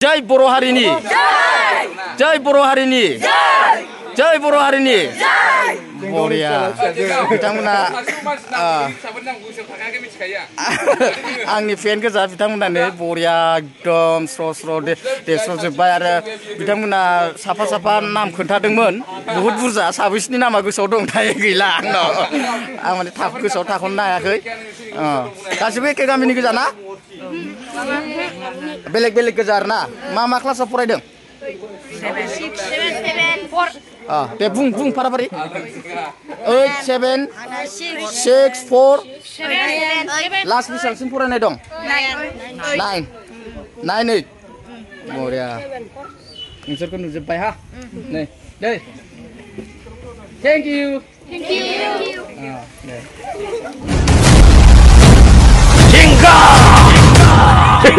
जय बर' हारिनि जय बर' हारिनि जय बर' हारिनि बरिया बिथांमोना आंनि फेन गोजा बिथांमोनानो बरिया एकदम स्र' स्र' देरस्र'जोब्बाय आरो बिथांमोना साफा साफा नाम खोन्थादोंमोन बहुद बुरजा साबैसोनि नामा गोसोआव दं थायो गैला आंनाव आं माने थाब गोसोआव थाख'नो हायाखै गासिबो एखे गामिनि गोजा ना बेलेग बेलेग गोजा आरो ना मा मा क्लासाव फरायदों दे बुं बुं फाराफारि ओइट सेभेन सिक्स फर लास्ट बेसेबांसिम फरायनाय दं नाइन नाइन ओइट बरिया नोंसोरखौ नुजोब्बाय हा नै दे थेंक इउ थेंक इउ दे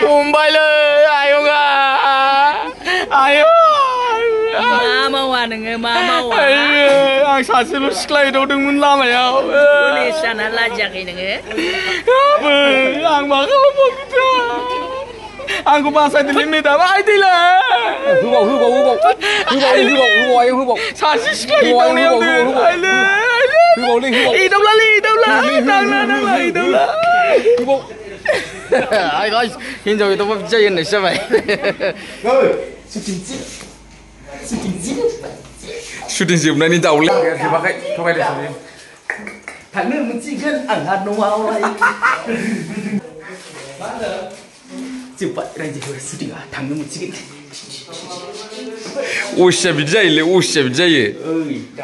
फंबायलै आयंआ आय मा मावा नोङो मा मावा आं सासेल' सिख्ला एदावदोंमोन लामायाव पुलिस जाना लाजियाखै नोङो आं मा खालामबावगोनथाय आंखौ बासायदोलै मेदाम आयदैलै होबाव होबाव होबाव होबाव होबाव होबाव आयं होबाव सासे सिख्ला एदावनायाव आयलै होबावलै होबाव 아이고 인정이 너무 미쳐겠네 씨발. 슈팅집 슈팅집 슈팅집 나 인자 올래 대박해 통화해 주세요 당은 찍은 안 하는 와와이 지금 라이즈 슈팅아 당은 못 찍겠네 옷이야 미자일래? 옷이야 미자일.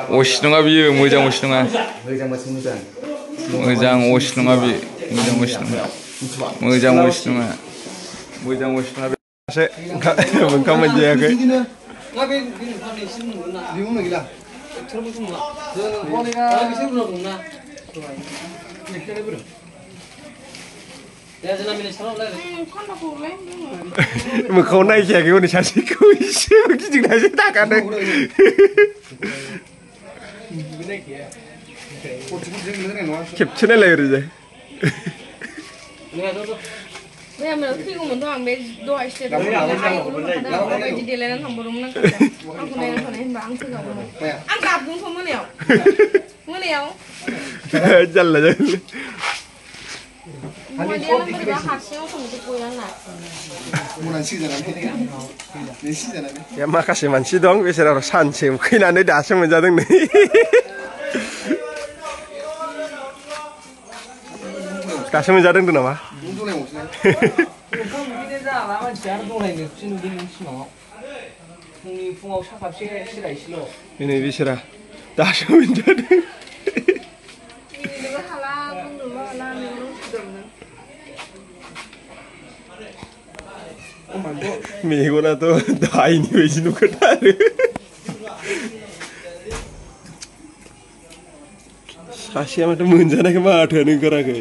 옷이 농아 비유 모자 옷이 농아. 모자 모자 मोजां असि नङा बे मोजां असि नङा मोजां असि नङा मोजां असि नङा बे ओंखाम मोनजायाखै मोखाङाव नायखायाखै हनै सासेखौ एसे गिदिंनासो Capture lại rồi đấy. bây giờ mình khi cùng mình thằng bé đòi sẽ đòi hai cũng lúc đó đó bây giờ đi lên thằng bố đúng năng ăn cùng đây thằng em và ăn cứ gặp rồi ăn gặp cũng không có nhiều mới nhiều chân là chân Mua đi ăn bữa đó hạt xíu không được bùi ăn lại. Mua ăn xí giờ làm thế này. Nên xí giờ làm. 야 마카시 만치동 위세라로 산책 그냥 내 다시 먼저 등네. मोनजादों मिनिनोबो हाला बुंनोबो हाला नोंनाव सुदोंमोन मेगनाथ' दायनि बायदि नुखाथारो सासेया माथो मोनजानायखौ माथोआनो ओंखाराखै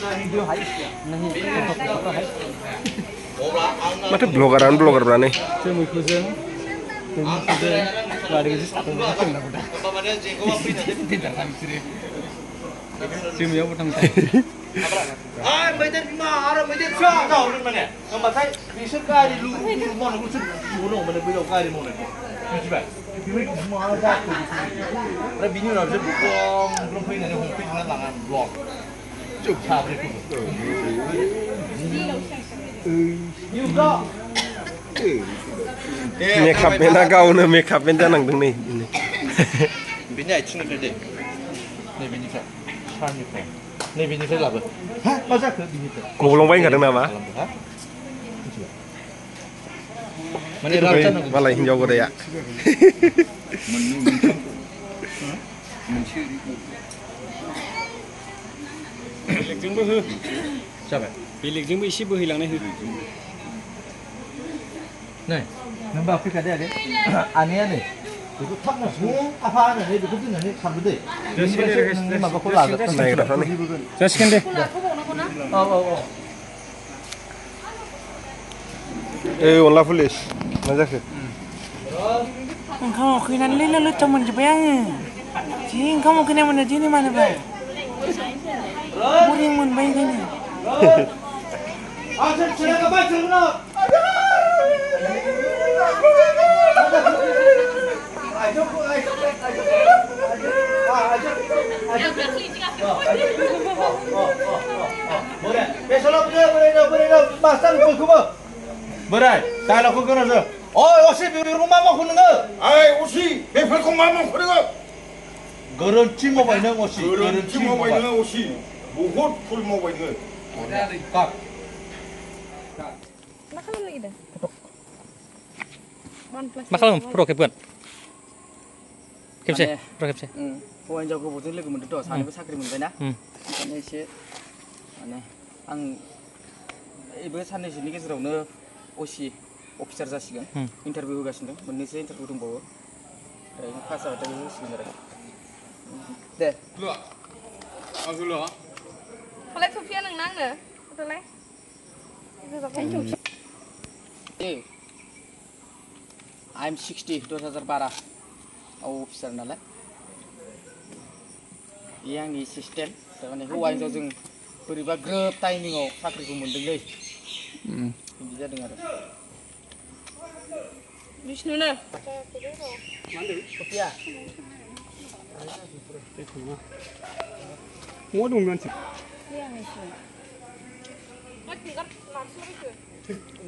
हो, जाखेजोबना हो माथो ब्लगारानो ब्लगारफ्रानो मैदेर बिमा आरो मैदेर फिसा गावदों माने होमबाथाय बिसोर गारि लु लु मावनांगौसो नुनो मोनो बैयाव गारि मावनायखौ मिथिबाय बेबायदि मा जाखो ओमफ्राय बिनि उनाव बिसोर ब्लम ब्लम फैनानै จุกชาไปยูก็เมคอับเป็นหน้าเก่าเนอะเมคับเป็นเจ้าหนังตรงนี้เป็นใหญ่ชิ้นเลยเด็กในบินนี่ครับชาอยู่ไหนในบินนี่ใช่หลับเลยฮะมาจากบินนี่กูลงไปกันตั้งนานวะมันนี่เริ่งอะไรหินยกเลยอะมันมันชื่อ हिन्जाव गोदाया जाबाय बेलेगजोंबो एसे बोहैलांनाय हो नै नों बा फैखादो आरो आनैया नै बेखौ थाबनो ज' आफा होननानै बेखौ दोननानै खारबोदो बेनिफ्रायसो नोंनि माबाखौ लागोन नायग्राफ्रानो जासिगोन दे औ औ औ ओइ अनला पुलिस मा जाखो ओंखाम उखैनानै लैला लैथा मोनजोब्बाय आङो जि ओंखाम उखैनाय मोनो दिनै मानोबा बरे तालाको ओ असिको गरम आइ असिको ओसी गरम असि गाउँ ओसी मावबाय नों असे गोरोन्थि मावबाय नोङो असि बहुद भुल मावबाय नोङो काक मा खालामनो नागिरदों मा खालामो फट' खेबगोन खेबसे माने- फट' खेबसे हौवा हिन्जाव गोबावजों लोगो मोनदोंथ' सानैबो साख्रि मोनबायना उम. ओंखायनो एसे माने आं बेबो साननैसोनि गेजेरावनो असि अफिसार जासिगोन उम. इन्टारभिउ होगासिनो दं मोननैसो इन्टारभिउ दंबावो ओमफ्राय पास जाबाथाय बेखौ होसिगोन आरो दे हलाय थफिया नोंना आंनो हथ'लाय आइ एम सिक्सटि दस हाजार बारा अफिसार नालाय बे आंनि एसिस्टेन्ट थारमाने हौवा हिन्जाव जों बोरैबा ग्रोब टाइमिङाव साख्रिखौ मोन्दोंलै बिदि जादों आरो बिष्णुनो सफिया महा दं मानसि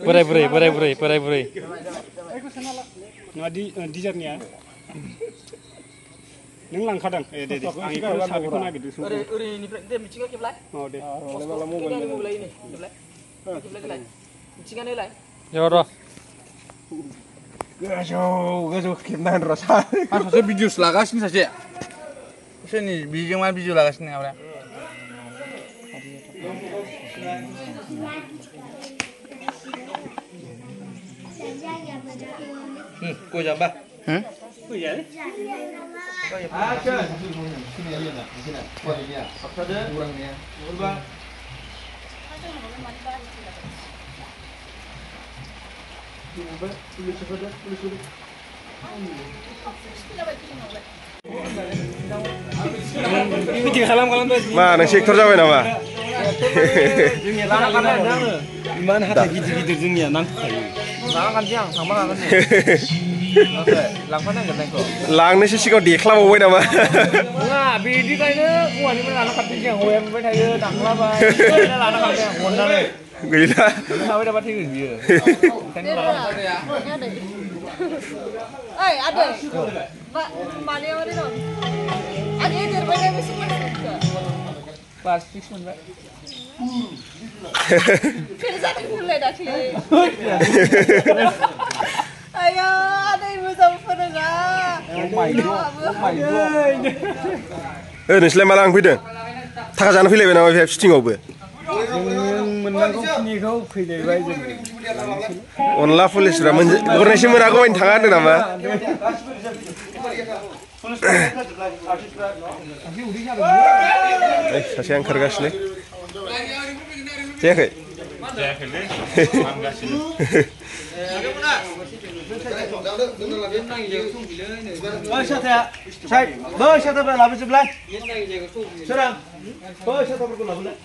Berai berai berai Neng lang kadang. Eh deh deh. Ang ikut sabi pun lagi dulu. Uri uri ini deh micingnya kiblat. Oh deh. Kiblat mau mulai ini. Kiblat. Kiblat kiblat. Micingnya nih lah. Ya udah. Gajo, gajo kimdan rasa. Ah, saya video selagak sini saja. Saya nih, bijang mana video lagas ini apa? 嗯，过奖吧。嗯。过奖嘞。啊，这。去年验的，你现在过年验，啥子？五两年，五吧。Tulis tulis tulis tulis tulis. Mana sektor jawa nama? Actor जाबाय नामा इमान हाथाय गिदिर गिदिर जोंनिया नांखायो लागानोसै आं थांबा लागोन लांफानांगोन नायखौ लांनोसो सिगाङाव देख्लाबावबाय नामा नङा बिदिखायनो हौवानिफ्राय लाना खारदों जों हौवाया मोनबाय थायो दांलाबाय लाना खारदों आं अननानै गैला थाबाय थाबा थैगोन बियो ओंखायनो लाना ओइ आदै मानिया माने दं आदै देरबाय ना बेसे क्लास सिक्स मोनबाय फेर जादों होनलाय दाख्लै आया आदै मोजां फोरोङा ओ नोंसोरलाय माला लांफैदों थाखा जानो फैलायबाय नामा बे फिटिंआवबो मोननांगौखिनिखौ फैलायबाय जों अनला पुलिसफ्रा मोनसे गरनैसो मोनागौमानि थाङा होनदों नामा ओइ सासेया ओंखारगासिनो जायाखै बै साथाया साइड बै साथाफ्रा लाबोजोबलाय सोरां बै साथाफोरखौ लाबोलाय